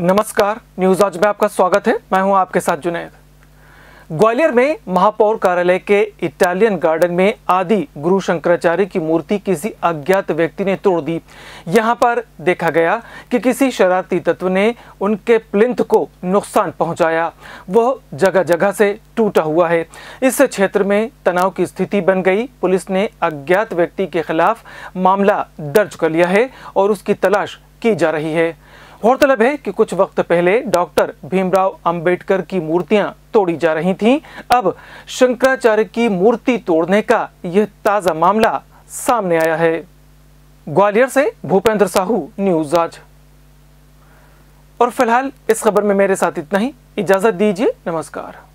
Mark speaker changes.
Speaker 1: नमस्कार, न्यूज़ आज में आपका स्वागत है। मैं हूँ आपके साथ जुनेद। ग्वालियर में महापौर कार्यालय के इटालियन गार्डन में आदि गुरु शंकराचार्य की मूर्ति किसी अज्ञात व्यक्ति ने तोड़ दी। यहाँ पर देखा गया कि किसी शरारती तत्व ने उनके प्लिंथ को नुकसान पहुँचाया। वह जगह जगह से टूटा हुआ है। इस क्षेत्र में तनाव की स्थिति बन गई। पुलिस ने अज्ञात व्यक्ति के खिलाफ मामला दर्ज कर लिया है और उसकी तलाश की जा रही है। गौरतलब है कि कुछ वक्त पहले डॉक्टर भीमराव अंबेडकर की मूर्तियाँ तोड़ी जा रही थीं। अब शंकराचार्य की मूर्ति तोड़ने का यह ताज़ा मामला सामने आया है। ग्वालियर से भूपेंद्र साहू, न्यूज़ आज। और फ़िलहाल इस खबर में मेरे साथ इतना ही। इजाज़त दीजिए, नमस्कार।